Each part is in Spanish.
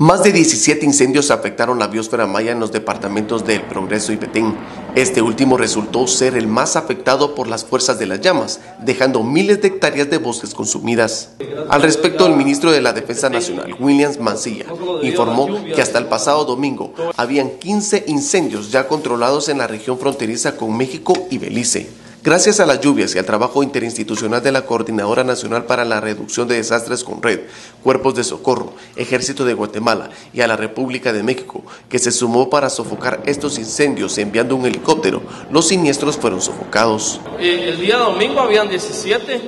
Más de 17 incendios afectaron la biosfera maya en los departamentos de El Progreso y Petén. Este último resultó ser el más afectado por las fuerzas de las llamas, dejando miles de hectáreas de bosques consumidas. Al respecto, el ministro de la Defensa Nacional, Williams Mancilla, informó que hasta el pasado domingo habían 15 incendios ya controlados en la región fronteriza con México y Belice. Gracias a las lluvias y al trabajo interinstitucional de la Coordinadora Nacional para la Reducción de Desastres con Red, Cuerpos de Socorro, Ejército de Guatemala y a la República de México, que se sumó para sofocar estos incendios enviando un helicóptero, los siniestros fueron sofocados. Eh, el día domingo habían 17,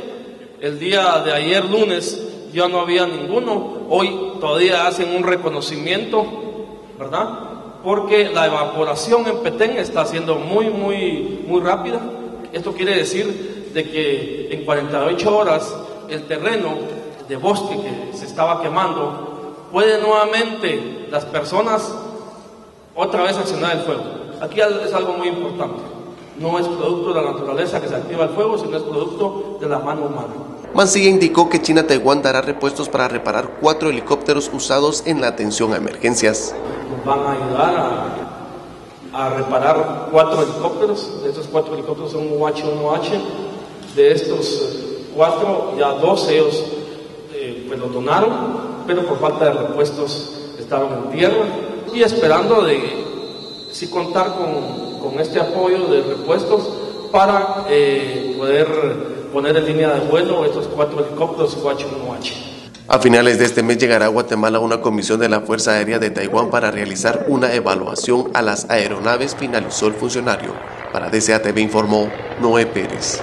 el día de ayer lunes ya no había ninguno, hoy todavía hacen un reconocimiento, ¿verdad? Porque la evaporación en Petén está siendo muy, muy, muy rápida esto quiere decir de que en 48 horas el terreno de bosque que se estaba quemando, puede nuevamente las personas otra vez accionar el fuego. Aquí es algo muy importante. No es producto de la naturaleza que se activa el fuego, sino es producto de la mano humana. Mancilla indicó que China Taiwán dará repuestos para reparar cuatro helicópteros usados en la atención a emergencias. Nos van a ayudar a a reparar cuatro helicópteros. De estos cuatro helicópteros son UH-1H. De estos cuatro, ya dos ellos eh, pues los donaron, pero por falta de repuestos estaban en tierra. Y esperando de sí contar con, con este apoyo de repuestos para eh, poder poner en línea de vuelo estos cuatro helicópteros UH-1H. A finales de este mes llegará a Guatemala una comisión de la Fuerza Aérea de Taiwán para realizar una evaluación a las aeronaves, finalizó el funcionario. Para DCATV informó Noé Pérez.